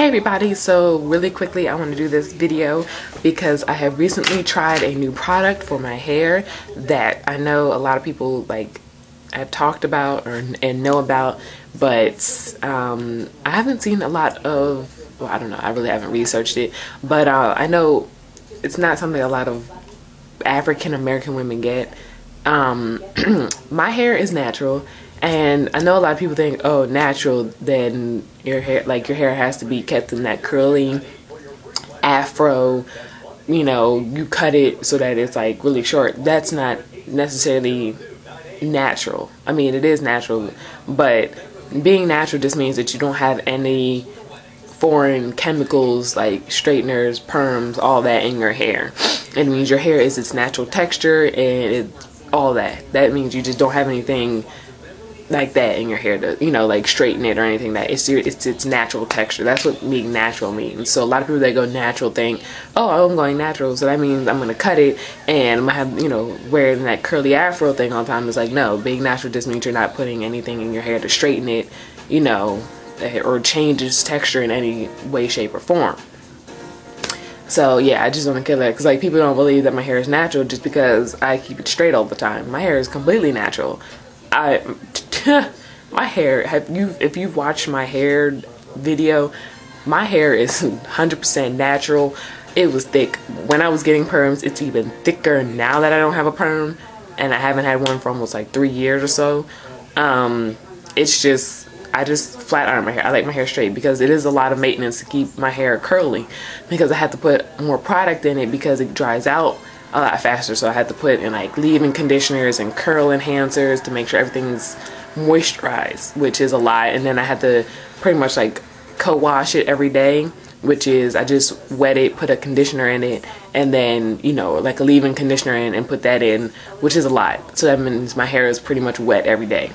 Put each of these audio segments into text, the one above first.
Hey everybody, so really quickly I want to do this video because I have recently tried a new product for my hair that I know a lot of people like have talked about or and know about but um, I haven't seen a lot of well I don't know I really haven't researched it but uh, I know it's not something a lot of African American women get. Um, my hair is natural and I know a lot of people think, oh, natural, then your hair, like your hair has to be kept in that curly afro, you know, you cut it so that it's like really short. That's not necessarily natural. I mean, it is natural, but being natural just means that you don't have any foreign chemicals like straighteners, perms, all that in your hair. It means your hair is its natural texture and it, all that. That means you just don't have anything like that in your hair to you know like straighten it or anything that. It's it's its natural texture. That's what being natural means. So a lot of people that go natural think oh i'm going natural. So that means i'm gonna cut it and i'm gonna have you know wearing that curly afro thing all the time is like no being natural just means you're not putting anything in your hair to straighten it you know eh, or change its texture in any way shape or form. So yeah, I just want to kill it because like people don't believe that my hair is natural just because I keep it straight all the time. My hair is completely natural. I my hair have you if you've watched my hair video my hair is 100% natural. It was thick. When I was getting perms it's even thicker now that I don't have a perm and I haven't had one for almost like three years or so. Um, it's just I just flat iron my hair. I like my hair straight because it is a lot of maintenance to keep my hair curly because I have to put more product in it because it dries out a lot faster. So I had to put in like leave-in conditioners and curl enhancers to make sure everything's moisturize, which is a lot. And then I had to pretty much like co-wash it every day, which is I just wet it, put a conditioner in it, and then, you know, like a leave-in conditioner in and put that in, which is a lot. So that means my hair is pretty much wet every day.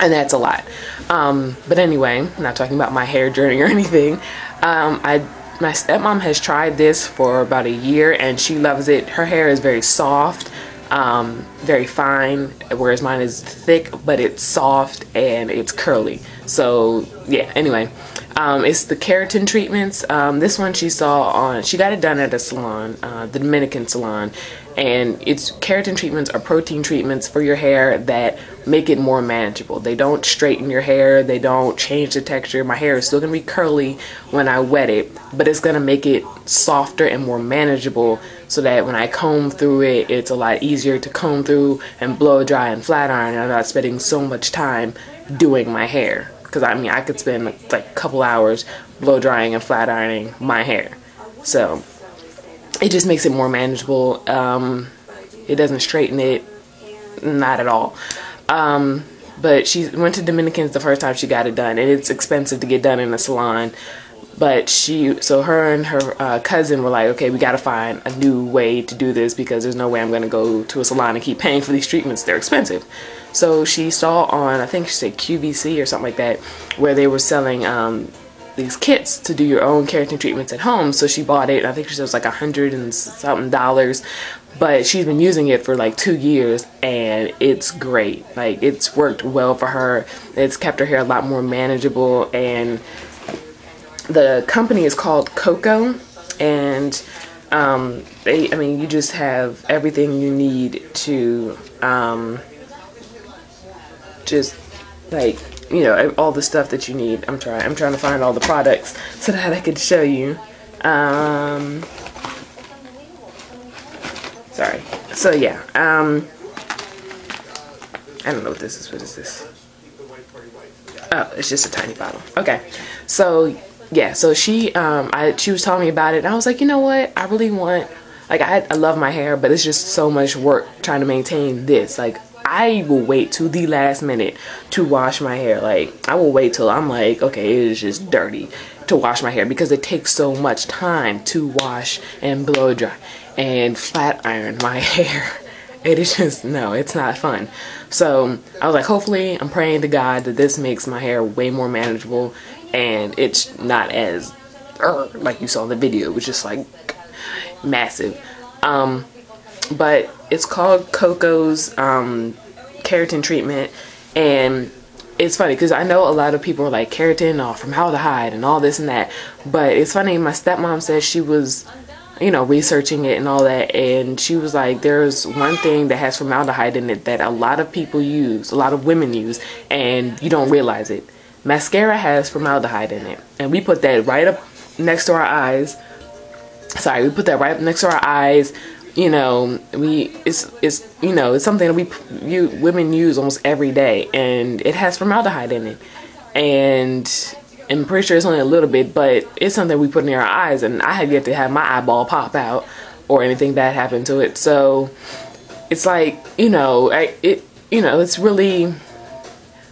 And that's a lot. Um, but anyway, I'm not talking about my hair journey or anything. Um, I my stepmom has tried this for about a year and she loves it. Her hair is very soft um, very fine, whereas mine is thick, but it's soft and it's curly. So yeah, anyway, um, it's the keratin treatments. Um, this one she saw on, she got it done at a salon, uh, the Dominican salon, and it's keratin treatments are protein treatments for your hair that make it more manageable. They don't straighten your hair, they don't change the texture. My hair is still gonna be curly when I wet it, but it's gonna make it softer and more manageable so that when I comb through it, it's a lot easier to comb through and blow dry and flat iron. I'm not spending so much time doing my hair. Because I mean, I could spend like a couple hours blow drying and flat ironing my hair. So it just makes it more manageable. Um, it doesn't straighten it, not at all. Um, but she went to Dominicans the first time she got it done, and it's expensive to get done in a salon. But she, so her and her uh, cousin were like, okay, we got to find a new way to do this because there's no way I'm to go to a salon and keep paying for these treatments. They're expensive. So she saw on, I think she said QVC or something like that, where they were selling um, these kits to do your own keratin treatments at home. So she bought it. I think she said it was like a hundred and something dollars, but she's been using it for like two years and it's great. Like it's worked well for her. It's kept her hair a lot more manageable and the company is called Coco and um, they, I mean, you just have everything you need to um, just like you know all the stuff that you need. I'm trying I'm trying to find all the products so that I could show you. Um sorry. So yeah um I don't know what this is. What is this? Oh it's just a tiny bottle. Okay. So yeah so she um I she was telling me about it and I was like you know what? I really want like I, I love my hair but it's just so much work trying to maintain this like I will wait to the last minute to wash my hair. Like, I will wait till I'm like, okay, it is just dirty to wash my hair because it takes so much time to wash and blow dry and flat iron my hair. It is just, no, it's not fun. So I was like, hopefully, I'm praying to God that this makes my hair way more manageable and it's not as, er, like you saw in the video, it was just like massive. Um, but it's called Coco's um, keratin treatment and it's funny because I know a lot of people are like keratin or formaldehyde and all this and that. But it's funny, my stepmom said she was, you know, researching it and all that. And she was like, there's one thing that has formaldehyde in it that a lot of people use, a lot of women use, and you don't realize it. Mascara has formaldehyde in it. And we put that right up next to our eyes. Sorry, we put that right up next to our eyes you know we it's it's you know it's something that we you women use almost every day and it has formaldehyde in it. And I'm pretty sure it's only a little bit but it's something we put in our eyes and I had yet to have my eyeball pop out or anything bad happen to it. So it's like you know I, it you know it's really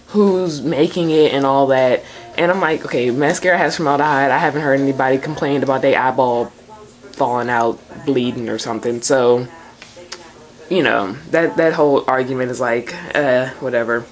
who's making it and all that. And I'm like okay mascara has formaldehyde. I haven't heard anybody complain about their eyeball falling out bleeding or something. So, you know, that, that whole argument is like, uh, whatever.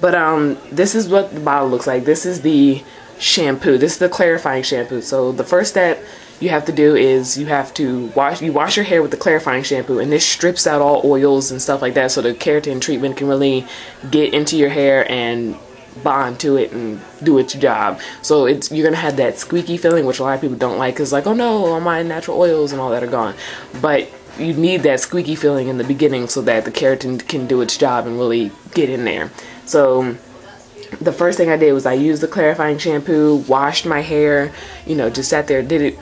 But um, this is what the bottle looks like. This is the shampoo. This is the clarifying shampoo. So the first step you have to do is you have to wash you wash your hair with the clarifying shampoo and this strips out all oils and stuff like that so the keratin treatment can really get into your hair and bond to it and do its job. So it's you're gonna have that squeaky feeling, which a lot of people don't like, cause like, oh no, all my natural oils and all that are gone. But you need that squeaky feeling in the beginning so that the keratin can do its job and really get in there. So the first thing I did was I used the clarifying shampoo, washed my hair, you know, just sat there, did it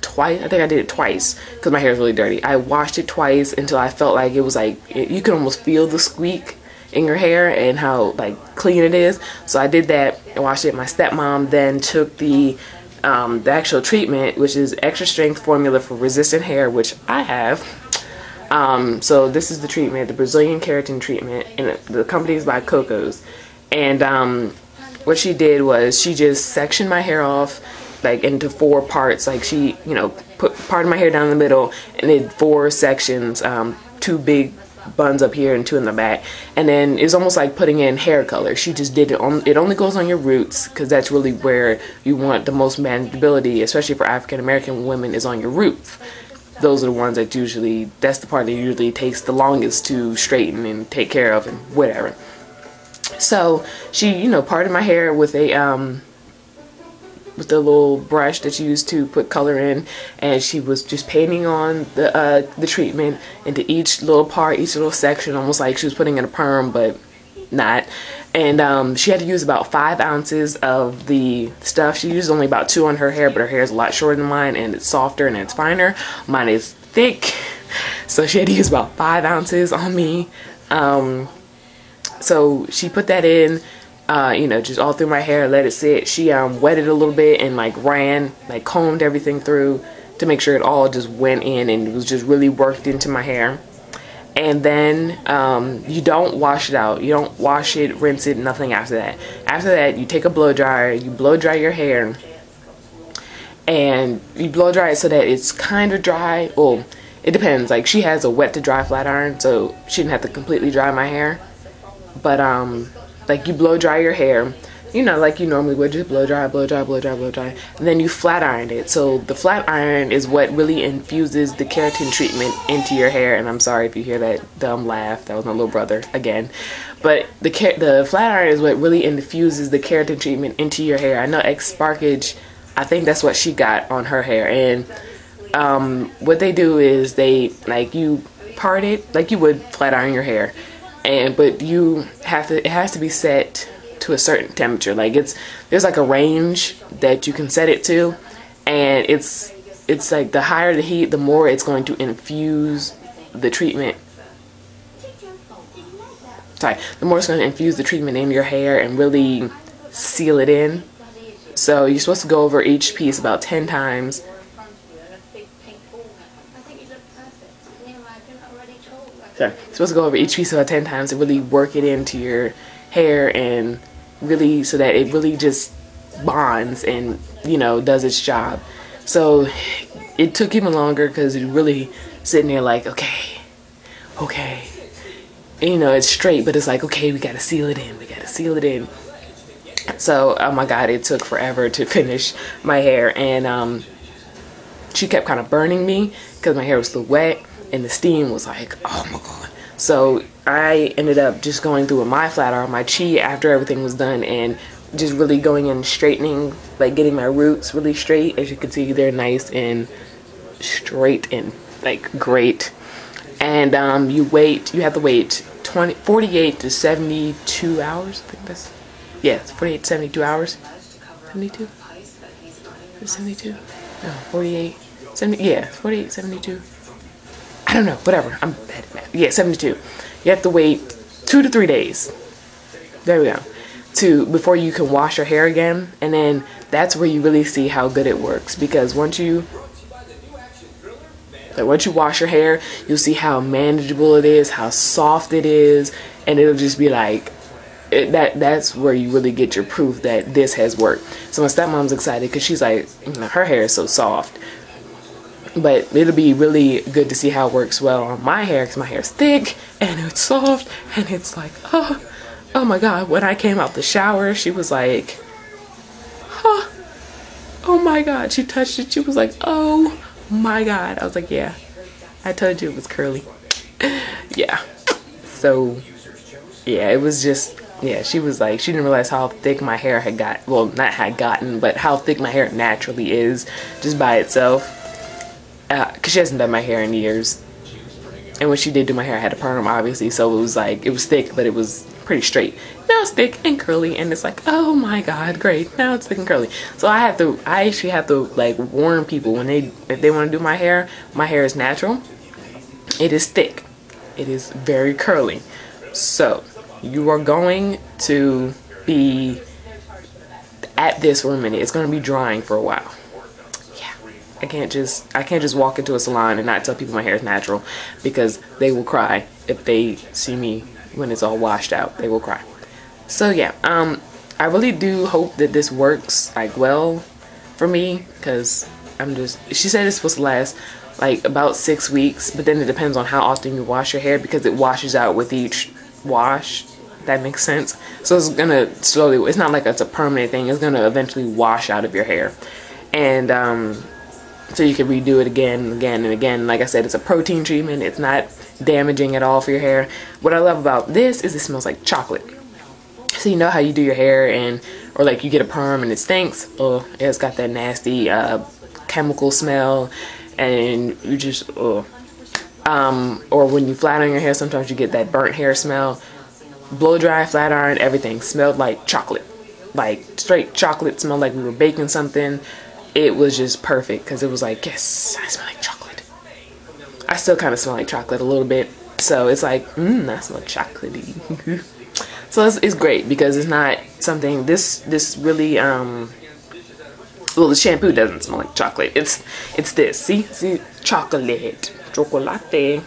twice. I think I did it twice because my hair is really dirty. I washed it twice until I felt like it was like, it, you could almost feel the squeak in your hair and how like clean it is. So I did that and washed it. My stepmom then took the um, the actual treatment, which is extra strength formula for resistant hair, which I have. Um, so this is the treatment, the Brazilian keratin treatment, and the company is by Cocos. And um, what she did was she just sectioned my hair off like into four parts. Like she, you know, put part of my hair down the middle and did four sections, um, two big buns up here and two in the back. And then it's almost like putting in hair color. She just did it on it only goes on your roots because that's really where you want the most manageability especially for African American women is on your roots. Those are the ones that usually that's the part that usually takes the longest to straighten and take care of and whatever. So she you know parted my hair with a um with the little brush that you use to put color in and she was just painting on the uh, the treatment into each little part each little section almost like she was putting in a perm but not. And um, she had to use about five ounces of the stuff. She used only about two on her hair but her hair is a lot shorter than mine and it's softer and it's finer. Mine is thick so she had to use about five ounces on me. Um, so she put that in uh, you know, just all through my hair, let it sit. She um, wetted a little bit and like ran, like combed everything through to make sure it all just went in and it was just really worked into my hair. And then um, you don't wash it out. You don't wash it, rinse it, nothing after that. After that, you take a blow dryer, you blow dry your hair, and you blow dry it so that it's kind of dry. Well, it depends. Like she has a wet to dry flat iron, so she didn't have to completely dry my hair. But um, like you blow dry your hair. You know like you normally would just blow dry blow dry blow dry blow dry. And then you flat iron it. So the flat iron is what really infuses the keratin treatment into your hair. And i'm sorry if you hear that dumb laugh. That was my little brother again. But the the flat iron is what really infuses the keratin treatment into your hair. I know X Sparkage i think that's what she got on her hair. And um, what they do is they like you part it like you would flat iron your hair and but you have to it has to be set to a certain temperature. Like it's there's like a range that you can set it to and it's it's like the higher the heat the more it's going to infuse the treatment. Sorry the more it's going to infuse the treatment in your hair and really seal it in. So you're supposed to go over each piece about 10 times So you're supposed to go over each piece about 10 times and really work it into your hair and really so that it really just bonds and you know does its job. So it took even longer because it's really sitting there like okay, okay. And, you know it's straight but it's like okay we gotta seal it in we gotta seal it in. So oh my god it took forever to finish my hair and um, she kept kind of burning me because my hair was still wet and the steam was like, oh my god, So I ended up just going through with my flat iron, my chi after everything was done and just really going in straightening, like getting my roots really straight. As you can see, they're nice and straight and like great. And um, you wait, you have to wait 20, 48 to 72 hours. I think that's, yeah, 48 to 72 hours. 72? 72? No, 48, 70, yeah, 48, 72. I don't know, whatever. I'm bad at math. Yeah, 72. You have to wait two to three days. There we go. To before you can wash your hair again, and then that's where you really see how good it works. Because once you like once you wash your hair, you'll see how manageable it is, how soft it is, and it'll just be like it, that. That's where you really get your proof that this has worked. So my stepmom's excited because she's like, mm, her hair is so soft. But it'll be really good to see how it works well on my hair because my hair is thick and it's soft and it's like, oh, oh my god. When I came out the shower, she was like, huh, oh my god. She touched it. She was like, oh my god i was like yeah i told you it was curly yeah so yeah it was just yeah she was like she didn't realize how thick my hair had got well not had gotten but how thick my hair naturally is just by itself because uh, she hasn't done my hair in years. And when she did do my hair i had a perm obviously so it was like it was thick but it was pretty straight. Now it's thick and curly and it's like oh my god great. Now it's thick and curly. So i have to i actually have to like warn people when they if they want to do my hair my hair is natural. It is thick. It is very curly. So you are going to be at this for a minute. It's going to be drying for a while i can't just i can't just walk into a salon and not tell people my hair is natural because they will cry if they see me when it's all washed out. They will cry. So yeah um i really do hope that this works like well for me because i'm just she said it's supposed to last like about six weeks but then it depends on how often you wash your hair because it washes out with each wash. That makes sense. So it's gonna slowly it's not like it's a permanent thing. It's gonna eventually wash out of your hair. And um so you can redo it again and again and again. Like i said it's a protein treatment. It's not damaging at all for your hair. What i love about this is it smells like chocolate. So you know how you do your hair and or like you get a perm and it stinks? Oh it's got that nasty uh, chemical smell and you just oh. Um, or when you flat iron your hair sometimes you get that burnt hair smell. Blow dry flat iron everything smelled like chocolate. Like straight chocolate smelled like we were baking something it was just perfect because it was like yes I smell like chocolate. I still kind of smell like chocolate a little bit so it's like mmm I smell chocolatey. So it's, it's great because it's not something this this really um well the shampoo doesn't smell like chocolate. It's it's this see see chocolate chocolate.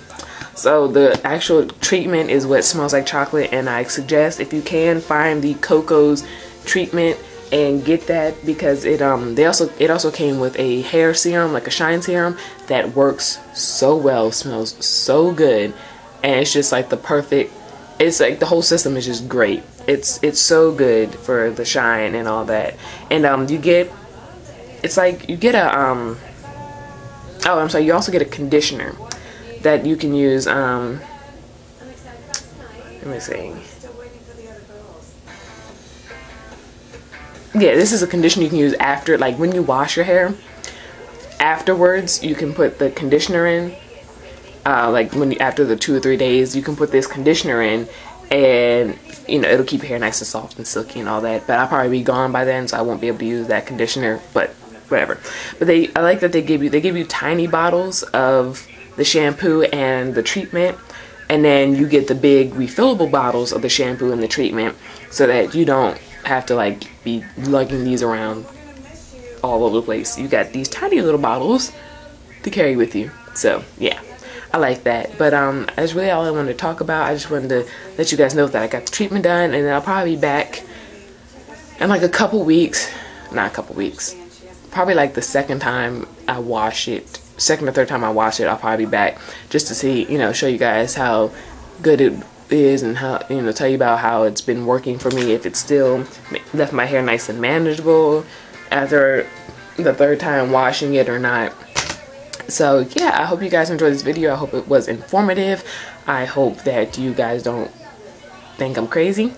So the actual treatment is what smells like chocolate and I suggest if you can find the Coco's treatment and get that because it um they also it also came with a hair serum like a shine serum that works so well smells so good and it's just like the perfect it's like the whole system is just great. It's it's so good for the shine and all that. And um you get it's like you get a um oh I'm sorry, you also get a conditioner that you can use um let me see. Yeah, this is a conditioner you can use after like when you wash your hair. Afterwards, you can put the conditioner in. Uh, like when you, after the two or three days you can put this conditioner in and you know it'll keep your hair nice and soft and silky and all that. But I'll probably be gone by then so I won't be able to use that conditioner but whatever. But they I like that they give you they give you tiny bottles of the shampoo and the treatment and then you get the big refillable bottles of the shampoo and the treatment so that you don't have to like be lugging these around all over the place you got these tiny little bottles to carry with you so yeah I like that. But um, that's really all I wanted to talk about. I just wanted to let you guys know that I got the treatment done and I'll probably be back in like a couple weeks. Not a couple weeks. Probably like the second time I wash it. Second or third time I wash it, I'll probably be back just to see, you know, show you guys how good it is and how, you know, tell you about how it's been working for me. If it's still left my hair nice and manageable after the third time washing it or not so yeah i hope you guys enjoyed this video i hope it was informative I hope that you guys don't think I'm crazy.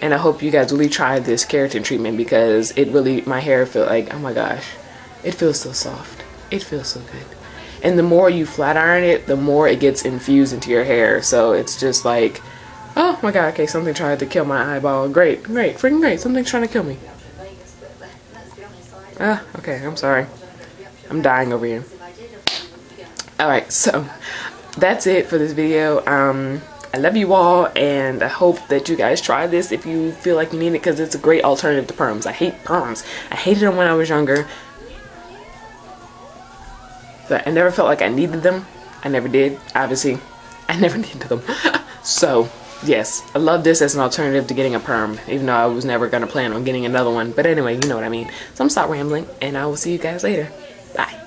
And I hope you guys really try this keratin treatment because it really, my hair feel like, oh my gosh, it feels so soft. It feels so good. And the more you flat iron it, the more it gets infused into your hair. So it's just like, oh my god, okay, something tried to kill my eyeball. Great, great, freaking great. Something's trying to kill me. Ah, okay, I'm sorry. I'm dying over here. Alright, so that's it for this video. Um, I love you all and I hope that you guys try this if you feel like you need it because it's a great alternative to perms. I hate perms. I hated them when I was younger. But I never felt like I needed them. I never did, obviously. I never needed them. so, yes, I love this as an alternative to getting a perm, even though I was never going to plan on getting another one. But anyway, you know what I mean. So I'm stop rambling and I will see you guys later. Bye.